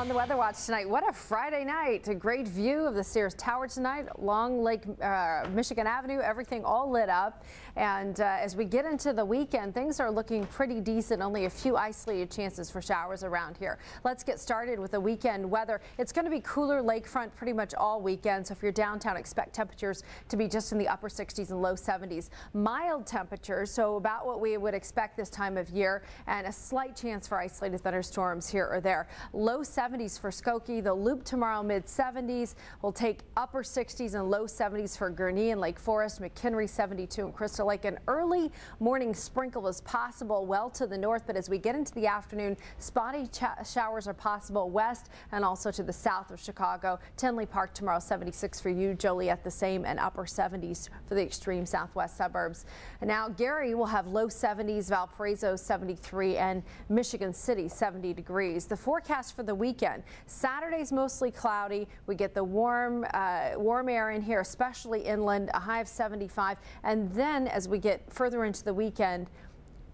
On the Weather Watch tonight. What a Friday night. A great view of the Sears Tower tonight, Long Lake, uh, Michigan Avenue, everything all lit up. And uh, as we get into the weekend, things are looking pretty decent. Only a few isolated chances for showers around here. Let's get started with the weekend weather. It's going to be cooler lakefront pretty much all weekend. So if you're downtown, expect temperatures to be just in the upper 60s and low 70s. Mild temperatures, so about what we would expect this time of year, and a slight chance for isolated thunderstorms here or there. Low 70s for Skokie. The loop tomorrow mid 70s. We'll take upper 60s and low 70s for Gurnee and Lake Forest, McHenry 72 and Crystal Lake. An early morning sprinkle is possible well to the north, but as we get into the afternoon, spotty showers are possible west and also to the south of Chicago. Tinley Park tomorrow 76 for you, Joliet the same, and upper 70s for the extreme southwest suburbs. And now Gary will have low 70s, Valparaiso 73, and Michigan City 70 degrees. The forecast for the weekend. Saturday's mostly cloudy. We get the warm, uh, warm air in here, especially inland, a high of 75. And then as we get further into the weekend,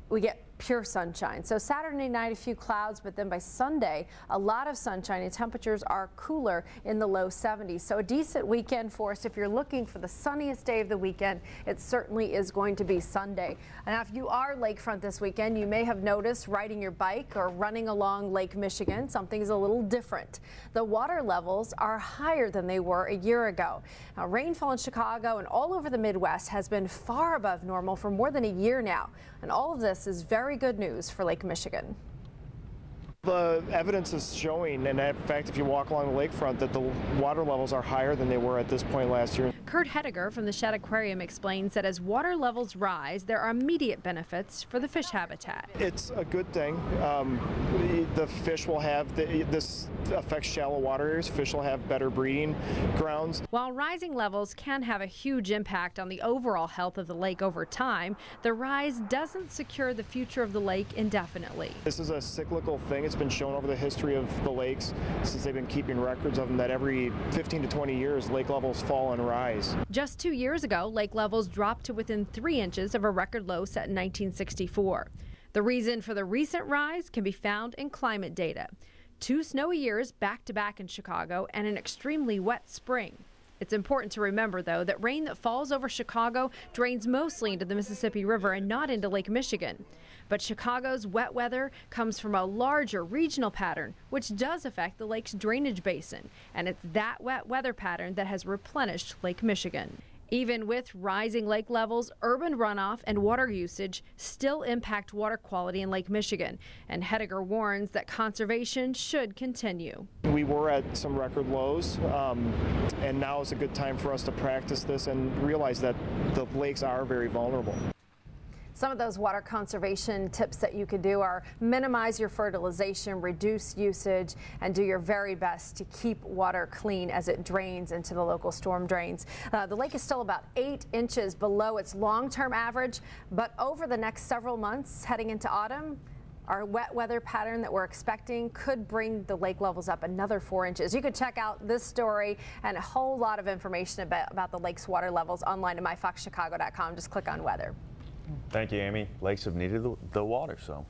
we get pure sunshine. So Saturday night, a few clouds, but then by Sunday, a lot of sunshine and temperatures are cooler in the low 70s. So a decent weekend for us. If you're looking for the sunniest day of the weekend, it certainly is going to be Sunday. Now, if you are lakefront this weekend, you may have noticed riding your bike or running along Lake Michigan, something's a little different. The water levels are higher than they were a year ago. Now, rainfall in Chicago and all over the Midwest has been far above normal for more than a year now. And all of this is very very good news for Lake Michigan. The evidence is showing, and in fact, if you walk along the lakefront, that the water levels are higher than they were at this point last year. Kurt Hediger from the Shedd Aquarium explains that as water levels rise, there are immediate benefits for the fish habitat. It's a good thing. Um, the fish will have, the, this affects shallow water areas. Fish will have better breeding grounds. While rising levels can have a huge impact on the overall health of the lake over time, the rise doesn't secure the future of the lake indefinitely. This is a cyclical thing. It's been shown over the history of the lakes since they've been keeping records of them that every 15 to 20 years lake levels fall and rise. Just two years ago, lake levels dropped to within three inches of a record low set in 1964. The reason for the recent rise can be found in climate data. Two snowy years back to back in Chicago and an extremely wet spring. It's important to remember, though, that rain that falls over Chicago drains mostly into the Mississippi River and not into Lake Michigan. But Chicago's wet weather comes from a larger regional pattern, which does affect the lake's drainage basin. And it's that wet weather pattern that has replenished Lake Michigan. Even with rising lake levels, urban runoff and water usage still impact water quality in Lake Michigan. And Hediger warns that conservation should continue. We were at some record lows, um, and now is a good time for us to practice this and realize that the lakes are very vulnerable. Some of those water conservation tips that you could do are minimize your fertilization, reduce usage, and do your very best to keep water clean as it drains into the local storm drains. Uh, the lake is still about eight inches below its long-term average, but over the next several months heading into autumn, our wet weather pattern that we're expecting could bring the lake levels up another four inches. You can check out this story and a whole lot of information about, about the lake's water levels online at myfoxchicago.com. Just click on weather. Thank you, Amy. Lakes have needed the, the water, so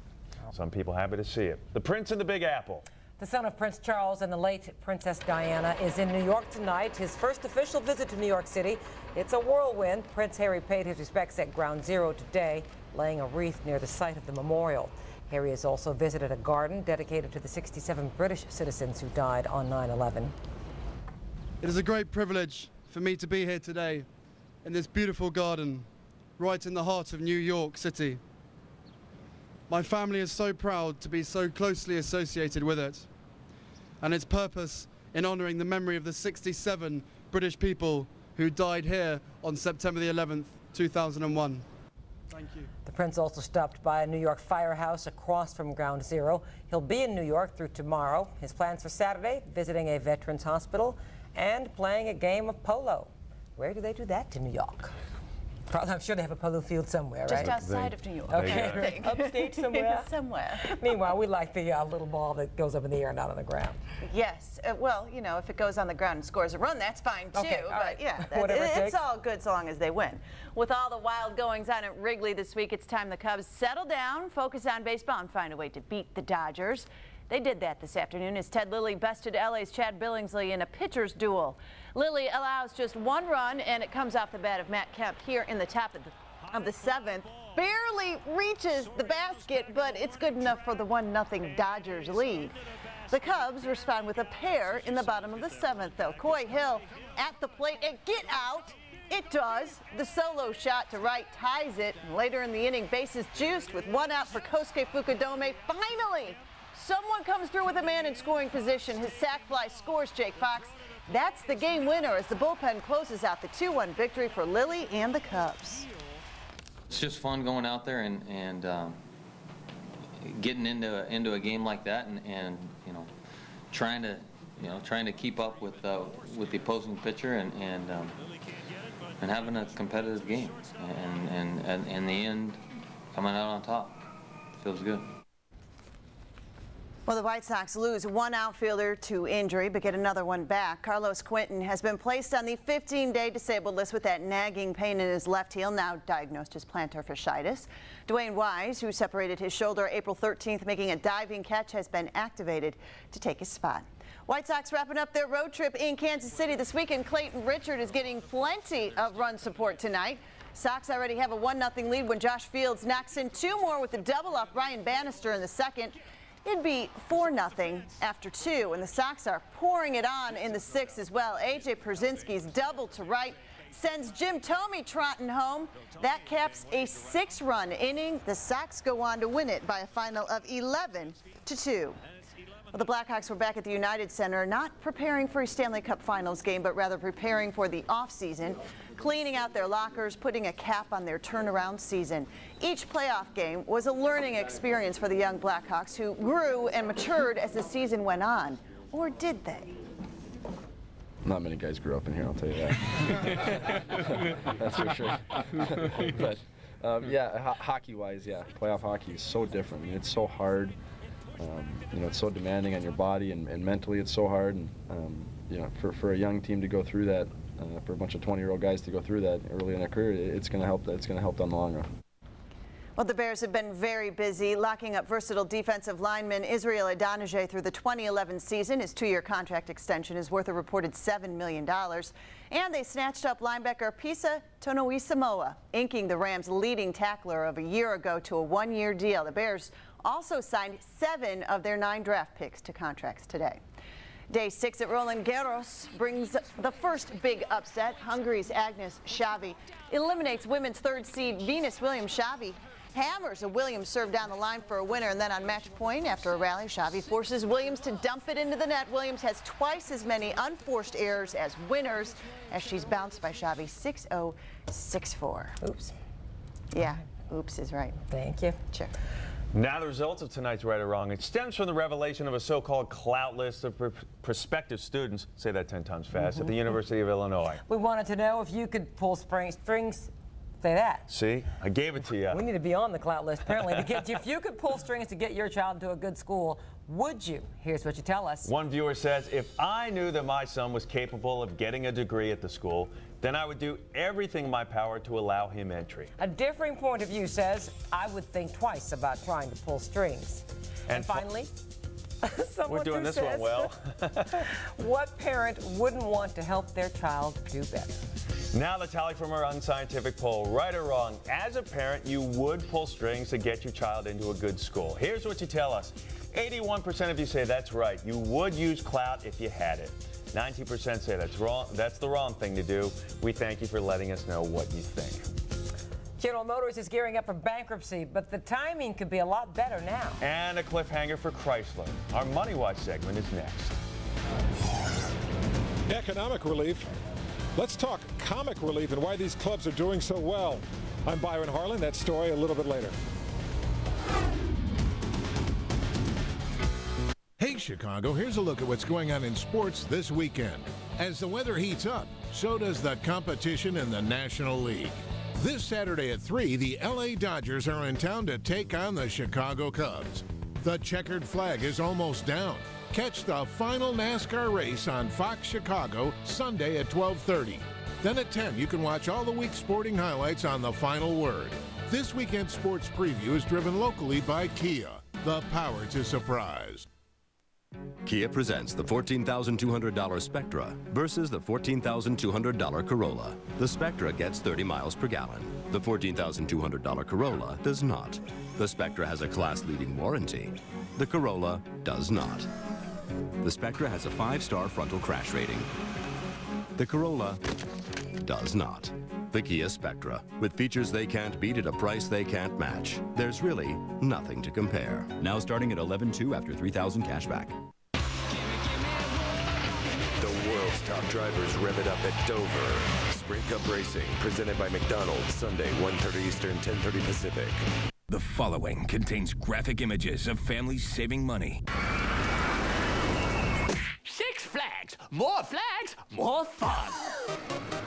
some people happy to see it. The Prince and the Big Apple. The son of Prince Charles and the late Princess Diana is in New York tonight. His first official visit to New York City. It's a whirlwind. Prince Harry paid his respects at Ground Zero today, laying a wreath near the site of the memorial. Harry has also visited a garden dedicated to the 67 British citizens who died on 9 11. It is a great privilege for me to be here today in this beautiful garden right in the heart of New York City. My family is so proud to be so closely associated with it, and its purpose in honouring the memory of the 67 British people who died here on September the 11th, 2001. Thank you. The prince also stopped by a New York firehouse across from Ground Zero. He'll be in New York through tomorrow. His plans for Saturday, visiting a veterans hospital and playing a game of polo. Where do they do that in New York? I'm sure they have a polo field somewhere, Just right? Just outside of New York. Okay, upstate somewhere. somewhere. Meanwhile, we like the uh, little ball that goes up in the air and not on the ground. Yes. Uh, well, you know, if it goes on the ground and scores a run, that's fine too. Okay, all but right. yeah, that- Whatever it it's all good so long as they win. With all the wild goings on at Wrigley this week, it's time the Cubs settle down, focus on baseball, and find a way to beat the Dodgers. They did that this afternoon as Ted Lilly bested LA's Chad Billingsley in a pitcher's duel. Lilly allows just one run, and it comes off the bat of Matt Kemp here in the top of the, of the seventh. Barely reaches the basket, but it's good enough for the 1 0 Dodgers lead. The Cubs respond with a pair in the bottom of the seventh, though. Koyie Hill at the plate and get out. It does. The solo shot to right ties it. And later in the inning, bases juiced with one out for Kosuke Fukudome. Finally, someone comes through with a man in scoring position. His sac fly scores Jake Fox. That's the game winner as the bullpen closes out the 2-1 victory for Lilly and the Cubs. It's just fun going out there and, and um, getting into into a game like that and, and you know trying to you know trying to keep up with uh, with the opposing pitcher and and um, and having a competitive game and and, and in the end coming out on top feels good. Well, the White Sox lose one outfielder to injury, but get another one back. Carlos Quentin has been placed on the 15-day disabled list with that nagging pain in his left heel, now diagnosed as plantar fasciitis. DeWayne Wise, who separated his shoulder April 13th, making a diving catch, has been activated to take his spot. White Sox wrapping up their road trip in Kansas City this weekend. Clayton Richard is getting plenty of run support tonight. Sox already have a 1-0 lead when Josh Fields knocks in two more with a double off Brian Bannister in the second. It'd be 4-0 after two, and the Sox are pouring it on in the sixth as well. A.J. Pierzynski's double to right sends Jim Thome trotting home. That caps a six-run inning. The Sox go on to win it by a final of 11 to 2. Well, the Blackhawks were back at the United Center, not preparing for a Stanley Cup Finals game, but rather preparing for the offseason, cleaning out their lockers, putting a cap on their turnaround season. Each playoff game was a learning experience for the young Blackhawks, who grew and matured as the season went on. Or did they? Not many guys grew up in here, I'll tell you that. That's for sure. but um, yeah, ho- hockey-wise, yeah, playoff hockey is so different. I mean, it's so hard. Um, you know, it's so demanding on your body and, and mentally, it's so hard. And um, you know, for, for a young team to go through that, uh, for a bunch of 20-year-old guys to go through that early in their career, it's going to help. It's going to help down the long run. Well, the Bears have been very busy locking up versatile defensive lineman Israel Idonije through the 2011 season. His two-year contract extension is worth a reported $7 million. And they snatched up linebacker Pisa Tinoisamoa, inking the Rams' leading tackler of a year ago to a one-year deal. The Bears also signed seven of their nine draft picks to contracts today. Day six at Roland Garros brings the first big upset. Hungary's Agnes Szavay eliminates women's third seed Venus Williams Szavay. Hammers a Williams serve down the line for a winner, and then on match point, after a rally, Szavay forces Williams to dump it into the net. Williams has twice as many unforced errors as winners, as she's bounced by Szavay 6-0, 6-4. Oops. Yeah, oops is right. Thank you. Sure. Now the results of tonight's Right or Wrong. It stems from the revelation of a so-called clout list of pr- prospective students, say that 10 times fast, at the Mhm. University of Illinois. We wanted to know if you could pull spring, strings. Say that. See, I gave it to you. We need to be on the clout list apparently to get. If you could pull strings to get your child into a good school, would you? Here's what you tell us. One viewer says, if I knew that my son was capable of getting a degree at the school, then I would do everything in my power to allow him entry. A differing point of view says, I would think twice about trying to pull strings. And, And finally, someone We're doing this one well. what parent wouldn't want to help their child do better? Now the tally from our unscientific poll. Right or wrong, as a parent, you would pull strings to get your child into a good school. Here's what you tell us. 81% of you say that's right. You would use clout if you had it. 90% say that's wrong. That's the wrong thing to do. We thank you for letting us know what you think. General Motors is gearing up for bankruptcy, but the timing could be a lot better now. And a cliffhanger for Chrysler. Our Money Watch segment is next. Economic relief. Let's talk comic relief and why these clubs are doing so well. I'm Byron Harlan. That story a little bit later. Hey, Chicago, here's a look at what's going on in sports this weekend. As the weather heats up, so does the competition in the National League. This Saturday at 3, the LA Dodgers are in town to take on the Chicago Cubs. The checkered flag is almost down. Catch the final NASCAR race on Fox Chicago Sunday at 12:30. Then at 10, you can watch all the week's sporting highlights on the final word. This weekend's sports preview is driven locally by Kia, the power to surprise. Kia presents the $14,200 Spectra versus the $14,200 Corolla. The Spectra gets 30 miles per gallon. The $14,200 Corolla does not. The Spectra has a class-leading warranty. The Corolla does not. The Spectra has a five-star frontal crash rating. The Corolla does not. The Kia Spectra, with features they can't beat at a price they can't match. There's really nothing to compare. Now starting at 11.2 after 3,000 cashback. The world's top drivers rev it up at Dover. Sprint Cup Racing, presented by McDonald's, Sunday, 1.30 Eastern, 10.30 Pacific. The following contains graphic images of families saving money. More flags, more fun.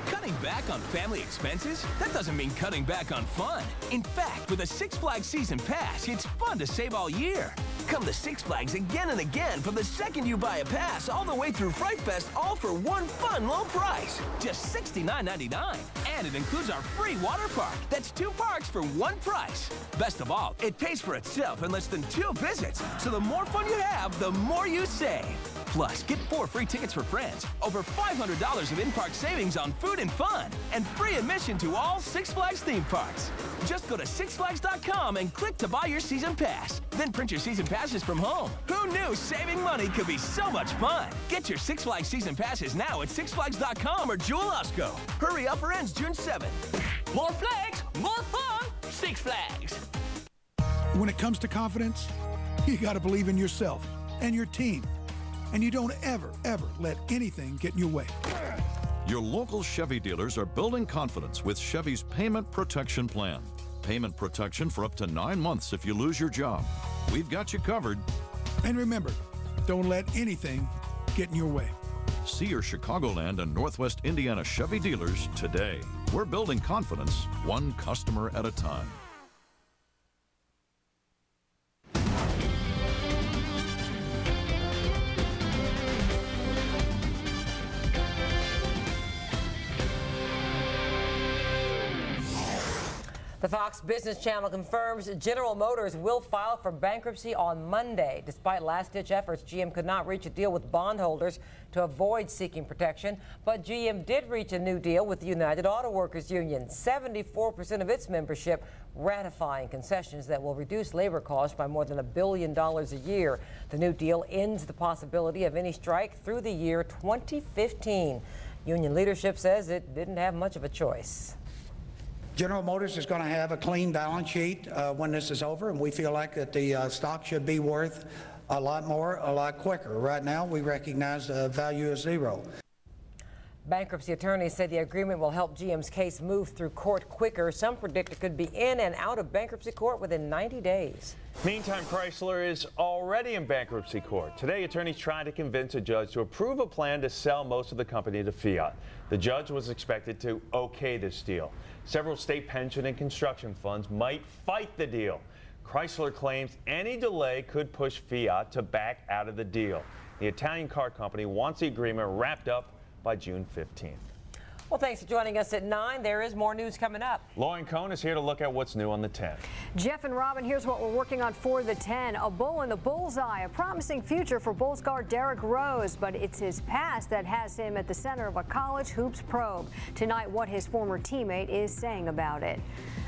Cutting back on family expenses? That doesn't mean cutting back on fun. In fact, with a Six Flags season pass, it's fun to save all year. Come to Six Flags again and again from the second you buy a pass all the way through Fright Fest, all for one fun low price. Just $69.99. And it includes our free water park. That's two parks for one price. Best of all, it pays for itself in less than two visits. So the more fun you have, the more you save. Plus, get four free tickets for friends, over $500 of in-park savings on food and fun, and free admission to all Six Flags theme parks. Just go to sixflags.com and click to buy your season pass. Then print your season passes from home. Who knew saving money could be so much fun? Get your Six Flags season passes now at sixflags.com or Jewel Osco. Hurry up or ends June 7th. More flags, more fun. Six Flags. When it comes to confidence, you got to believe in yourself and your team. And you don't ever, ever let anything get in your way. Your local Chevy dealers are building confidence with Chevy's Payment Protection Plan. Payment protection for up to nine months if you lose your job. We've got you covered. And remember, don't let anything get in your way. See your Chicagoland and Northwest Indiana Chevy dealers today. We're building confidence one customer at a time. The Fox Business Channel confirms General Motors will file for bankruptcy on Monday. Despite last ditch efforts, GM could not reach a deal with bondholders to avoid seeking protection. But GM did reach a new deal with the United Auto Workers Union, 74% of its membership ratifying concessions that will reduce labor costs by more than a billion dollars a year. The new deal ends the possibility of any strike through the year 2015. Union leadership says it didn't have much of a choice. General Motors is going to have a clean balance sheet uh, when this is over, and we feel like that the uh, stock should be worth a lot more, a lot quicker. Right now, we recognize the value is zero. Bankruptcy attorneys say the agreement will help GM's case move through court quicker. Some predict it could be in and out of bankruptcy court within 90 days. Meantime, Chrysler is already in bankruptcy court. Today, attorneys tried to convince a judge to approve a plan to sell most of the company to Fiat. The judge was expected to okay this deal. Several state pension and construction funds might fight the deal. Chrysler claims any delay could push Fiat to back out of the deal. The Italian car company wants the agreement wrapped up by June 15th. Well, thanks for joining us at 9. There is more news coming up. Lauren Cohn is here to look at what's new on the 10. Jeff and Robin, here's what we're working on for the 10. A bull in the bullseye, a promising future for Bulls guard Derrick Rose, but it's his past that has him at the center of a college hoops probe. Tonight, what his former teammate is saying about it.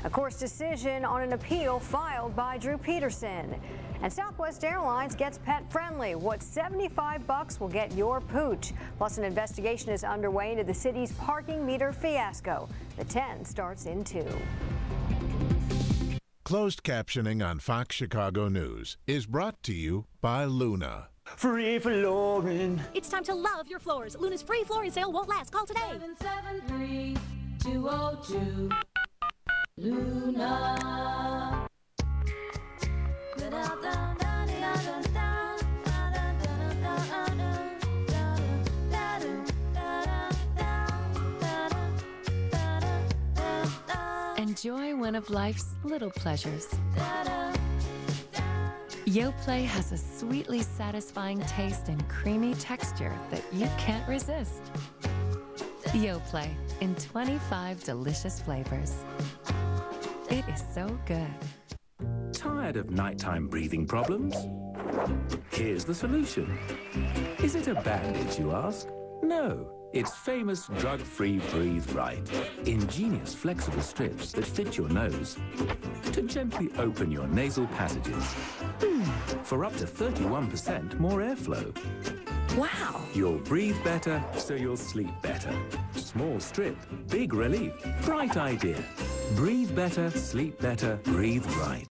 A court's decision on an appeal filed by Drew Peterson. And Southwest Airlines gets pet friendly. What 75 bucks will get your pooch? Plus, an investigation is underway into the city's parking meter fiasco. The 10 starts in two. Closed captioning on Fox Chicago News is brought to you by Luna. Free flooring. It's time to love your floors. Luna's free flooring sale won't last. Call today. 773-202. Luna. Enjoy one of life's little pleasures. Yoplait has a sweetly satisfying taste and creamy texture that you can't resist. Yoplait in 25 delicious flavors. It is so good. Tired of nighttime breathing problems? Here's the solution. Is it a bandage, you ask? No, it's famous drug-free Breathe Right. Ingenious flexible strips that fit your nose to gently open your nasal passages hmm. for up to 31% more airflow. Wow! You'll breathe better, so you'll sleep better. Small strip, big relief, bright idea. Breathe better, sleep better, breathe right.